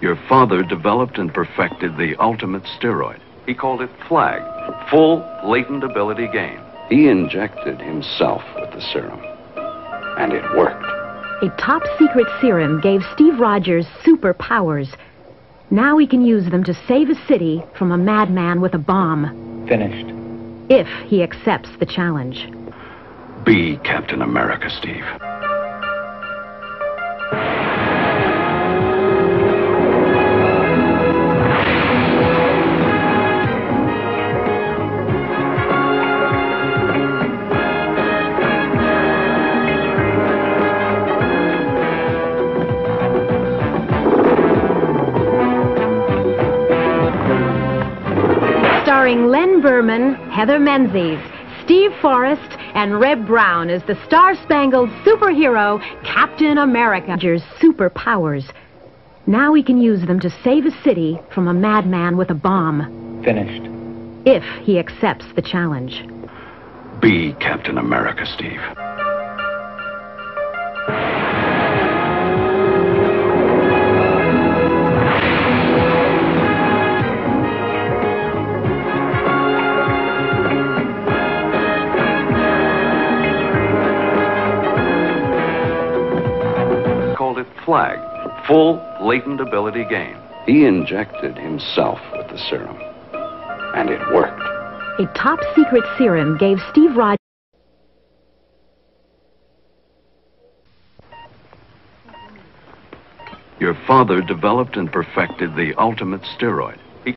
Your father developed and perfected the ultimate steroid. He called it FLAG, full latent ability gain. He injected himself with the serum, and it worked. A top secret serum gave Steve Rogers superpowers. Now he can use them to save a city from a madman with a bomb. Finished. If he accepts the challenge. Be Captain America, Steve. Starring Len Birman, Heather Menzies, Steve Forrest, and Reb Brown as the star-spangled superhero Captain America. Rogers' superpowers. Now he can use them to save a city from a madman with a bomb. Finished. If he accepts the challenge. Be Captain America, Steve. FLAG, full latent ability gain. He injected himself with the serum, and it worked. A top secret serum gave Steve Rogers. Your father developed and perfected the ultimate steroid.